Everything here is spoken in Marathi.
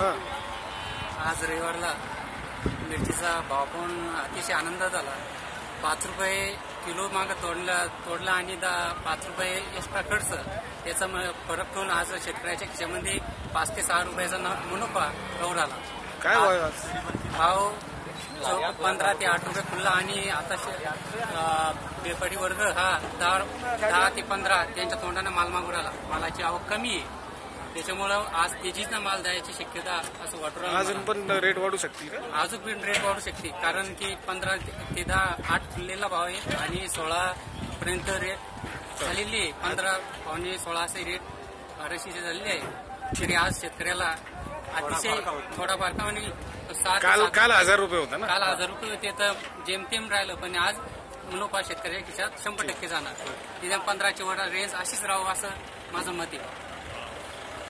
आज रविवारला मिरचीचा भाव पाहून अतिशय आनंद झाला पाच रुपये किलो माग तोडला तोडला आणि पाच रुपये एक्स्ट्रा खर्च. याचा फरक ठेवून आज शेतकऱ्याच्या खिशामध्ये पाच ते सहा रुपयाचा न- मुनाफा कवर आला. काय भाव पंधरा ते आठ रुपये खुल्ला आणि आता बेपारी वर्ग हा दहा दहा ते पंधरा त्यांच्या तोंडाने माल मागू राहिला मालाची आवक कमी आहे. त्याच्यामुळं आज तेजीचा माल द्यायची शक्यता असं वाटू राहिलं अजून मला. पण रेट वाढू शकतील का? अजून पण रेट वाढू शकते कारण की पंधरा ते दहा आठ खुललेला भाव आहे आणि सोळा पर्यंत रेट झालेली आहे. पंधरा पावणे सोळा असे रेट बाराशेचे झालेले आहे. तरी आज शेतकऱ्याला अतिशय थोडाफार का म्हणजे सात काल सात- काल हजार रुपये होता ना? काल हजार रुपये होते तर जेमतेम राहिलं. पण आज मुनोफा शेतकऱ्याच्या खिशात शंभर टक्के जाणार. तिथे पंधराची वडा रेंज अशीच राहावं असं माझं मत आहे.